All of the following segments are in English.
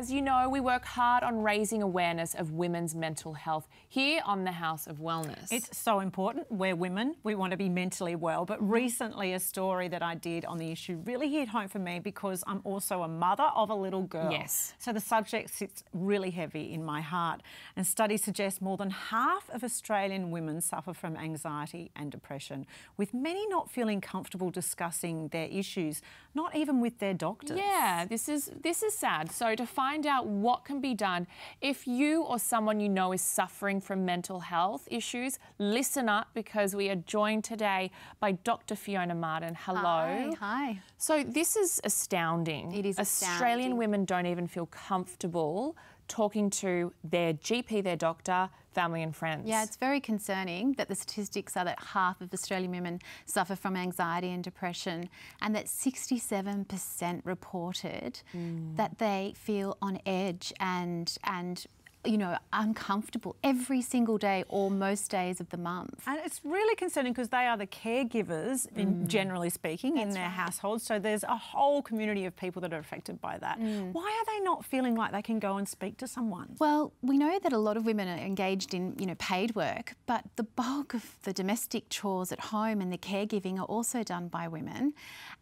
As you know, we work hard on raising awareness of women's mental health here on the House of Wellness. It's so important. We're women, we want to be mentally well. But recently, a story that I did on the issue really hit home for me because I'm also a mother of a little girl. Yes. So the subject sits really heavy in my heart. And studies suggest more than half of Australian women suffer from anxiety and depression, with many not feeling comfortable discussing their issues, not even with their doctors. Yeah, this is this is sad. So to find out what can be done if you or someone you know is suffering from mental health issues, listen up because we are joined today by Dr. Fiona Martin. Hello. Hi. Hi. So this is astounding. It is Australian astounding. women don't even feel comfortable talking to their GP, their doctor, family and friends. Yeah, it's very concerning that the statistics are that half of Australian women suffer from anxiety and depression, and that 67% reported mm. that they feel on edge and and you know uncomfortable every single day or most days of the month. And it's really concerning because they are the caregivers, in, mm. generally speaking, in their right. households. So there's a whole community of people that are affected by that. Mm. Why are they not feeling like they can go and speak to someone? Well, we know that a lot of women are engaged in, you know, paid work, but the bulk of the domestic chores at home and the caregiving are also done by women.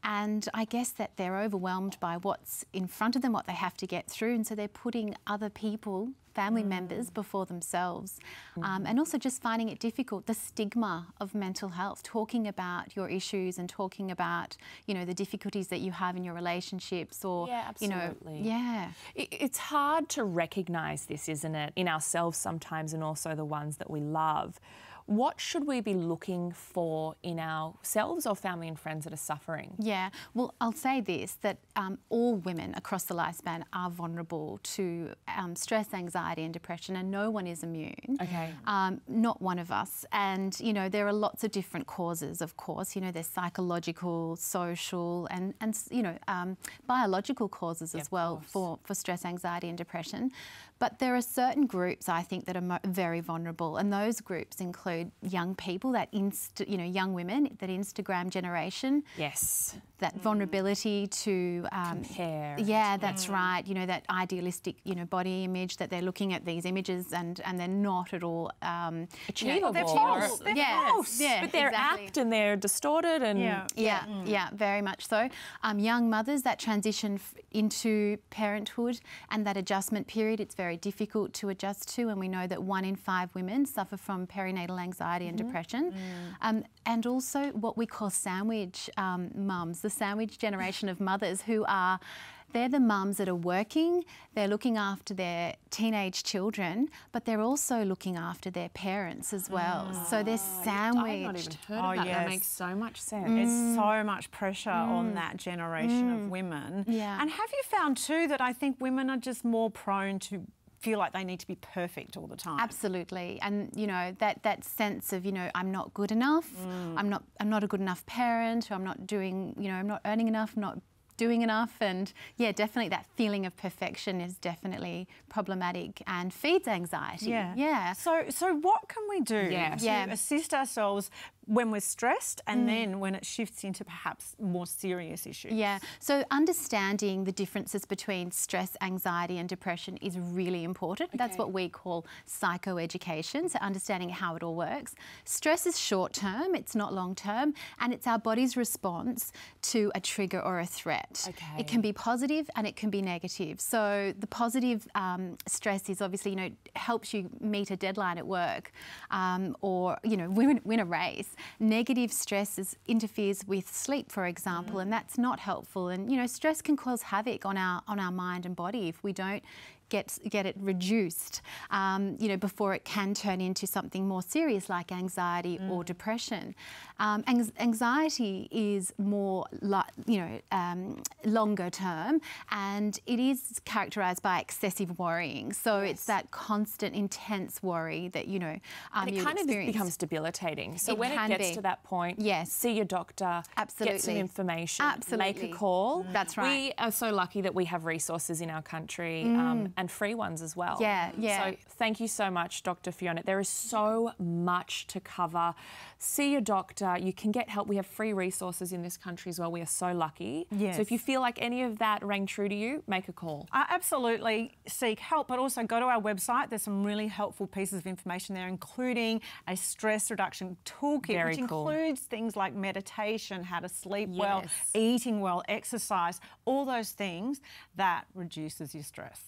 And I guess that they're overwhelmed by what's in front of them, what they have to get through, and so they're putting other people, family members, before themselves. Um, and also just finding it difficult, the stigma of mental health, talking about your issues and talking about, you know, the difficulties that you have in your relationships or, Yeah, you know, yeah. I- It's hard to recognise this, isn't it, in ourselves sometimes and also the ones that we love. What should we be looking for in ourselves or family and friends that are suffering? Yeah, well, I'll say this that um, all women across the lifespan are vulnerable to um, stress, anxiety, and depression, and no one is immune. Okay. Um, not one of us. And, you know, there are lots of different causes, of course. You know, there's psychological, social, and, and you know, um, biological causes Yeah, as well for, for stress, anxiety, and depression. But there are certain groups, I think, that are mo- very vulnerable, and those groups include young people, that inst- you know, young women, that Instagram generation, Yes. that vulnerability to um, Compare. Yeah, that's right. You know that idealistic, you know, body image that they're looking at these images and and they're not at all um, Achievable. They're or- false. They're yeah, false. yeah, But they're exactly. apt and they're distorted and Yeah. Yeah, yeah, very much so. Um, young mothers that transition f- into parenthood and that adjustment period, it's very difficult to adjust to, and we know that one in five women suffer from perinatal anxiety and mm-hmm. depression, mm. um, and also what we call sandwich um, mums, the sandwich generation of mothers who are. They're the mums that are working, they're looking after their teenage children, but they're also looking after their parents as well. So they're ah, I've sandwiched. not even heard Oh, of that. That oh, makes so much sense. It's so much pressure on mm. that generation of mm. women. Yeah. And have you found too that I think women are just more prone to feel like they need to be perfect all the time? Absolutely, and you know that that sense of you know I'm not good enough, mm. I'm not I'm not a good enough parent, or I'm not doing you know I'm not earning enough, not doing enough, and yeah, definitely that feeling of perfection is definitely problematic and feeds anxiety. Yeah. yeah. So, so what can we do Yeah. to Yeah. assist ourselves when we're stressed and then when it shifts into perhaps more serious issues? Yeah, so understanding the differences between stress, anxiety, and depression is really important. That's what we call psychoeducation, so understanding how it all works. Stress is short term, it's not long term, and it's our body's response to a trigger or a threat. Okay. It can be positive and it can be negative. So the positive um, stress is obviously, you know, helps you meet a deadline at work um, or, you know, win, win a race. Negative stress is, interferes with sleep, for example, and that's not helpful. And, you know, stress can cause havoc on our, on our mind and body if we don't get get it reduced, um, you know, before it can turn into something more serious like anxiety or depression. Um, anx- anxiety is more, li- you know, um, longer term, and it is characterised by excessive worrying. So it's that constant, intense worry that you know um, And it kind of becomes debilitating. So It when it can gets be. to that point, Yes. see your doctor, Absolutely. get some information. Absolutely. information, make a call. That's right. We are so lucky that we have resources in our country Mm. um, and free ones as well. Yeah, yeah. So thank you so much, Dr. Fiona. There is so much to cover. See your doctor. You can get help. We have free resources in this country as well. We are so lucky. Yes. So if you feel like any of that rang true to you, make a call. Uh, absolutely seek help, but also go to our website. There's some really helpful pieces of information there, including a stress reduction toolkit, Very which cool. includes things like meditation, how to sleep well, eating well, exercise, all those things that reduces your stress.